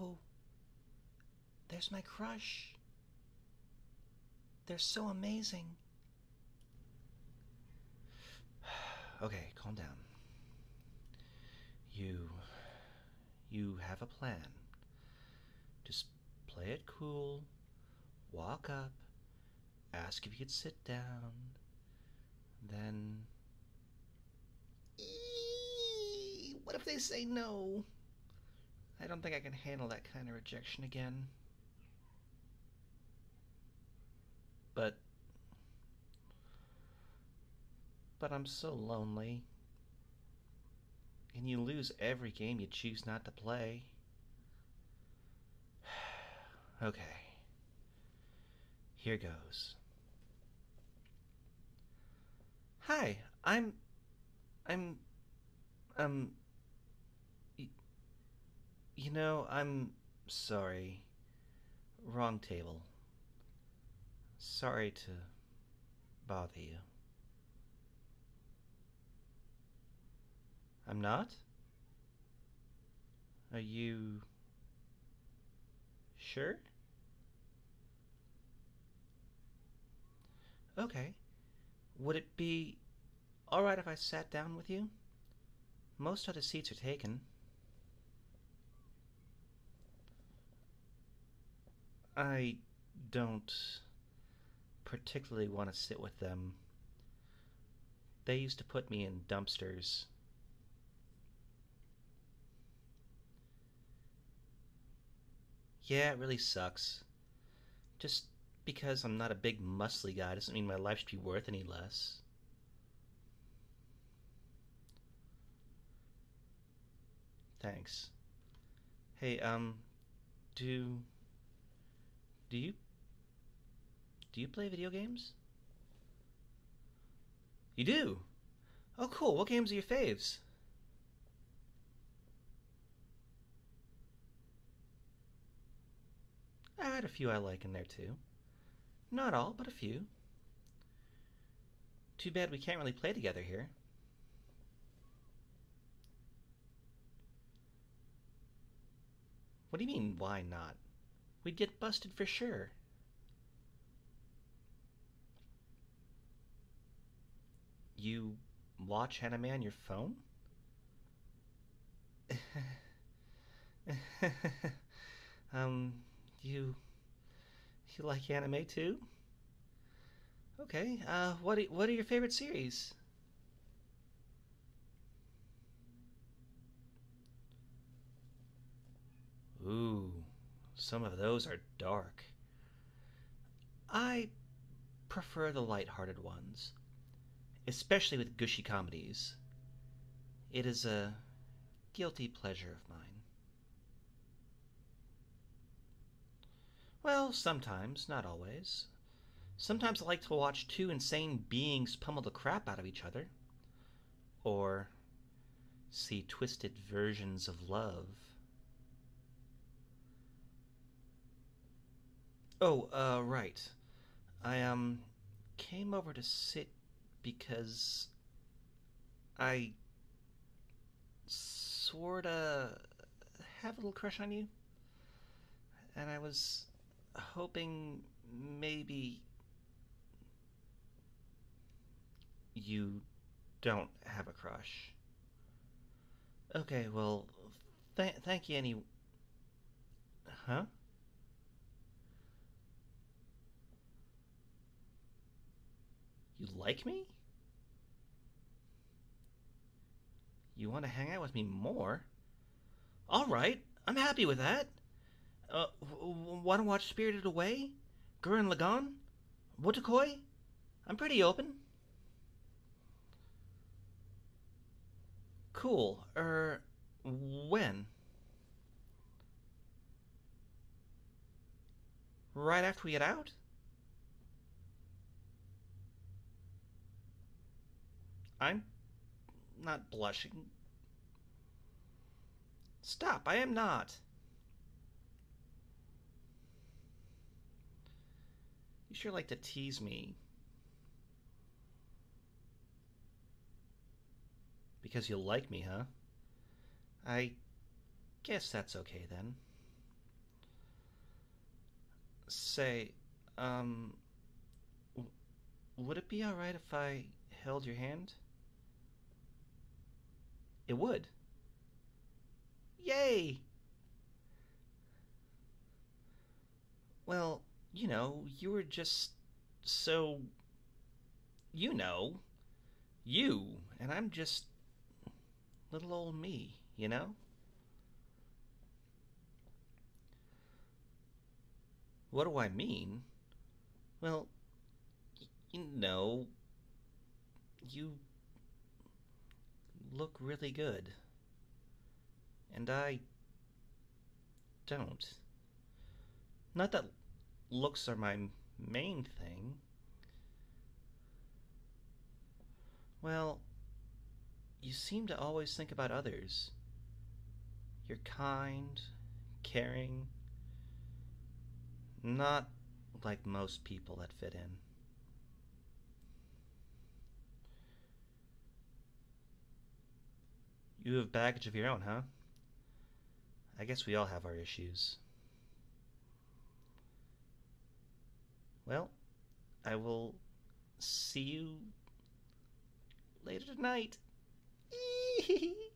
Oh, there's my crush. They're so amazing. okay, calm down. You. You have a plan. Just play it cool, walk up, ask if you could sit down, then. Eee, What if they say no? I don't think I can handle that kind of rejection again. But. But I'm so lonely. And you lose every game you choose not to play. okay. Here goes. Hi, I'm. I'm. Um. You know, I'm sorry. Wrong table. Sorry to bother you. I'm not? Are you sure? Okay. Would it be alright if I sat down with you? Most other seats are taken. I don't particularly want to sit with them. They used to put me in dumpsters. Yeah, it really sucks. Just because I'm not a big muscly guy doesn't mean my life should be worth any less. Thanks. Hey, um, do do you do you play video games? You do? Oh, cool. What games are your faves? I had a few I like in there too. Not all, but a few. Too bad we can't really play together here. What do you mean, why not? We'd get busted for sure. You watch anime on your phone? um, you you like anime too? Okay. Uh, what are, what are your favorite series? Ooh, some of those are dark. I prefer the light-hearted ones, especially with gushy comedies. It is a guilty pleasure of mine. Well, sometimes, not always. Sometimes I like to watch two insane beings pummel the crap out of each other. Or see twisted versions of love. Oh, uh, right. I, um, came over to sit because I sorta have a little crush on you. And I was hoping maybe you don't have a crush. Okay, well, th- thank you any. Huh? Like me? You want to hang out with me more? All right, I'm happy with that. Uh, want to watch Spirited Away? Gurren Lagann? Wotakoi? I'm pretty open. Cool. Er, when? Right after we get out? I'm not blushing. Stop, I am not. You sure like to tease me. Because you like me, huh? I guess that's okay then. Say, um, would it be alright if I held your hand? It would. Yay! Well, you know, you were just so. You know. You, and I'm just. little old me, you know? What do I mean? Well, you know, you look really good. And I don't. Not that looks are my main thing. Well, you seem to always think about others. You're kind, caring, not like most people that fit in. You have baggage of your own, huh? I guess we all have our issues. Well, I will see you later tonight.